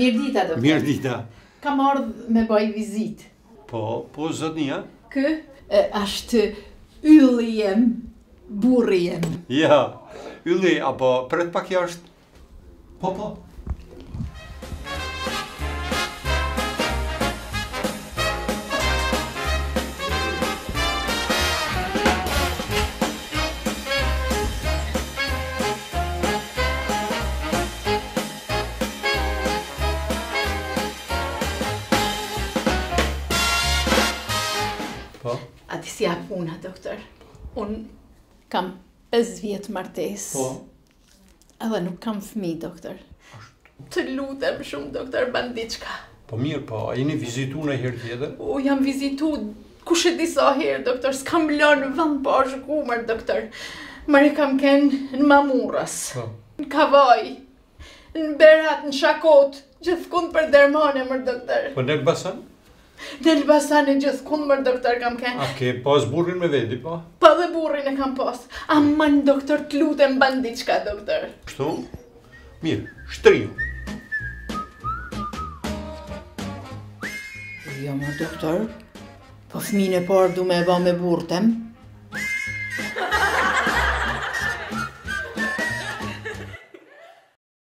Mirdita do. Mirdita. Kam ardhur me baj vizit. Po, po zotnia. Kë është ylli jem, burri jem. Ja. Ylli apo pret pak jashtë. Po, po. Po. A ti si hap puna, doktor? Un kam 5 vjet martes. Po. Edhe nuk kam fmi doktor. Të lutem shumë, doktor, bënë diqka. Po mirë, po, a jeni vizitu në herë tjetër? U jam vizitu, kushe disa herë, doktor, s'kam lënë vënd po është kumër doktor. Mërë i kam kënë në mamurës, po. në kavaj, në berat, në shakot, gjithë kundë për dërmonë mërë, doktor. Po në në Dhe Elbasan e gjithë kundë mërë doktor kam ke. A ke pas burrin me vedi, pa? Po? Pa po, dhe burrin e kam pas. A doktor të lutem bandi qka doktor. Kështu? Mirë, shtriju. Jo, mërë doktor. Po fmine parë du me e ba me burtem.